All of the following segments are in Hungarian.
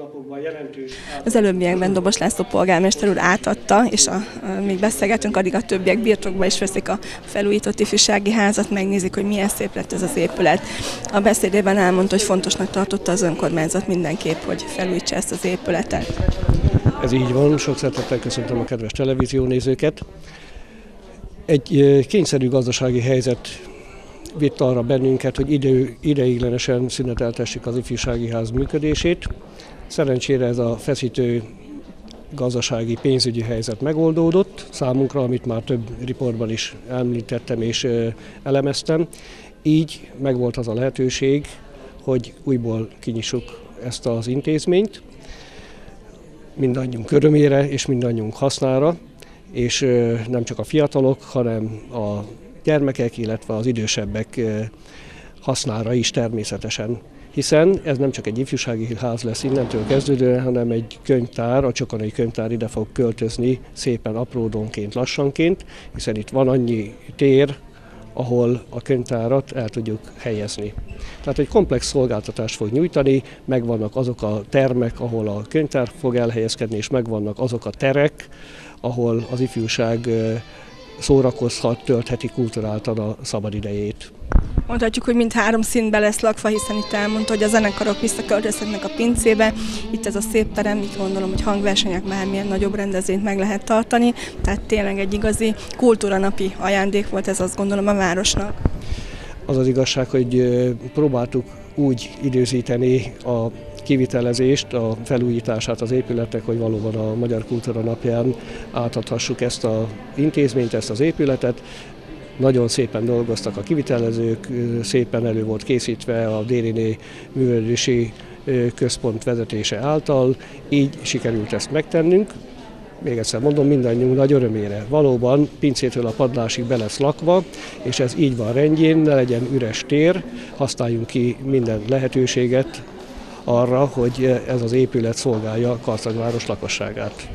napokban jelentős... Az előbbiekben Dobos László polgármester úr átadta, és a, a, még beszélgetünk, addig a többiek birtokba is veszik a felújított ifjúsági házat, megnézik, hogy milyen szép lett ez az épület. A beszédében elmondta, hogy fontosnak tartotta az önkormányzat mindenképp, hogy felújítsa ezt az épületet. Ez így van, sok szeretettel köszöntöm a kedves televíziónézőket. Egy kényszerű gazdasági helyzet vitt arra bennünket, hogy idő, ideiglenesen szüneteltessük az ifjúsági ház működését. Szerencsére ez a feszítő gazdasági pénzügyi helyzet megoldódott számunkra, amit már több riportban is említettem és elemeztem. Így megvolt az a lehetőség, hogy újból kinyissuk ezt az intézményt mindannyiunk örömére és mindannyiunk hasznára, és nem csak a fiatalok, hanem a gyermekek, illetve az idősebbek hasznára is természetesen. Hiszen ez nem csak egy ifjúsági ház lesz innentől kezdődően, hanem egy könyvtár, a Csokonai könyvtár ide fog költözni szépen apródonként, lassanként, hiszen itt van annyi tér, ahol a könyvtárat el tudjuk helyezni. Tehát egy komplex szolgáltatást fog nyújtani, megvannak azok a termek, ahol a könyvtár fog elhelyezkedni, és megvannak azok a terek, ahol az ifjúság szórakozhat, töltheti kulturáltan a szabadidejét. Mondhatjuk, hogy mind három színbe lesz lakva, hiszen itt elmondta, hogy a zenekarok visszaköltözhetnek a pincébe. Itt ez a szép terem, itt gondolom, hogy hangversenyek bármilyen nagyobb rendezvényt meg lehet tartani. Tehát tényleg egy igazi kultúranapi ajándék volt ez azt gondolom a városnak. Az az igazság, hogy próbáltuk úgy időzíteni a kivitelezést, a felújítását az épületek, hogy valóban a Magyar Kultúra napján átadhassuk ezt az intézményt, ezt az épületet. Nagyon szépen dolgoztak a kivitelezők, szépen elő volt készítve a Dériné művelési központ vezetése által, így sikerült ezt megtennünk. Még egyszer mondom, mindannyiunk nagy örömére. Valóban pincétől a padlásig be lesz lakva, és ez így van rendjén, ne legyen üres tér, használjunk ki minden lehetőséget arra, hogy ez az épület szolgálja Karcagváros lakosságát.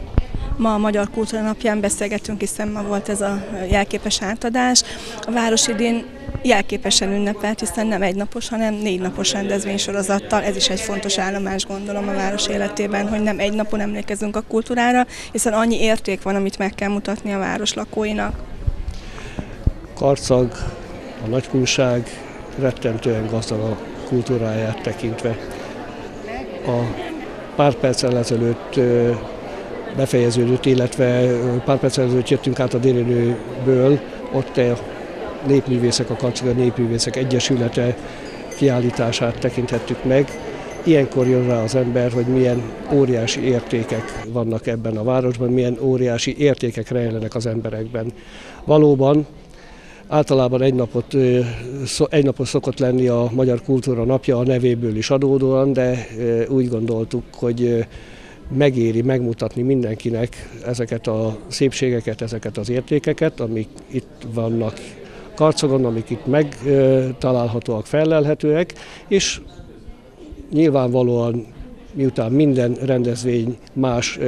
Ma a Magyar Kultúra napján beszélgetünk, hiszen ma volt ez a jelképes átadás. A város idén jelképesen ünnepelt, hiszen nem egy napos, hanem négy napos rendezvénysorozattal. Ez is egy fontos állomás gondolom a város életében, hogy nem egy napon emlékezünk a kultúrára, hiszen annyi érték van, amit meg kell mutatni a város lakóinak. Karcag, a nagykunság rettentően gazdag a kultúráját tekintve. A pár perccel ezelőtt befejeződött, illetve pár perccel ezelőtt jöttünk át a délinőből, ott a népművészek, a Karcega Népművészek Egyesülete kiállítását tekinthettük meg. Ilyenkor jön rá az ember, hogy milyen óriási értékek vannak ebben a városban, milyen óriási értékek rejlenek az emberekben. Valóban Általában egy, napot, egy napot szokott lenni a Magyar Kultúra napja a nevéből is adódóan, de úgy gondoltuk, hogy megéri megmutatni mindenkinek ezeket a szépségeket, ezeket az értékeket, amik itt vannak karcogon, amik itt megtalálhatóak, felelhetőek, és nyilvánvalóan miután minden rendezvény más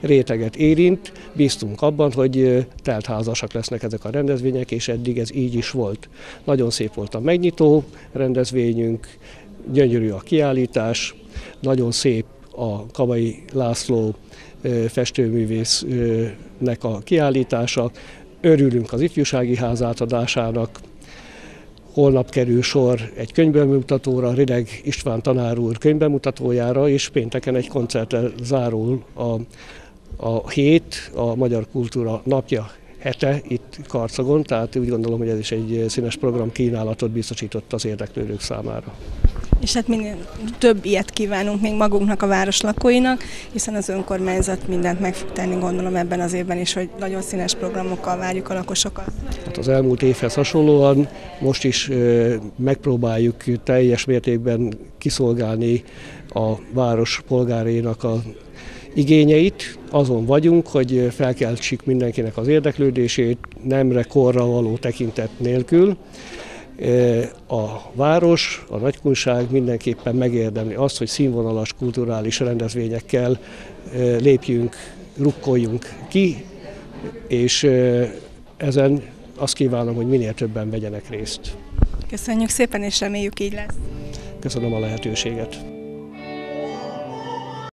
réteget érint, bíztunk abban, hogy teltházasak lesznek ezek a rendezvények, és eddig ez így is volt. Nagyon szép volt a megnyitó rendezvényünk, gyönyörű a kiállítás, nagyon szép a Kavai László festőművésznek a kiállítása. Örülünk az ifjúsági ház átadásának, Holnap kerül sor egy könyvbemutatóra, Rideg István tanár úr könyvbemutatójára, és pénteken egy koncerttel zárul a, a hét, a Magyar Kultúra napja hete itt Karcagon, tehát úgy gondolom, hogy ez is egy színes program kínálatot biztosított az érdeklődők számára. És hát minél több ilyet kívánunk még magunknak, a város lakóinak, hiszen az önkormányzat mindent meg fog tenni, gondolom ebben az évben is, hogy nagyon színes programokkal várjuk a lakosokat. Hát az elmúlt évhez hasonlóan most is megpróbáljuk teljes mértékben kiszolgálni a város polgárénak a igényeit. Azon vagyunk, hogy felkeltsük mindenkinek az érdeklődését, nemre, korra való tekintet nélkül. A város, a nagykunság mindenképpen megérdemli azt, hogy színvonalas kulturális rendezvényekkel lépjünk, rukkoljunk ki, és ezen azt kívánom, hogy minél többen vegyenek részt. Köszönjük szépen, és reméljük így lesz. Köszönöm a lehetőséget.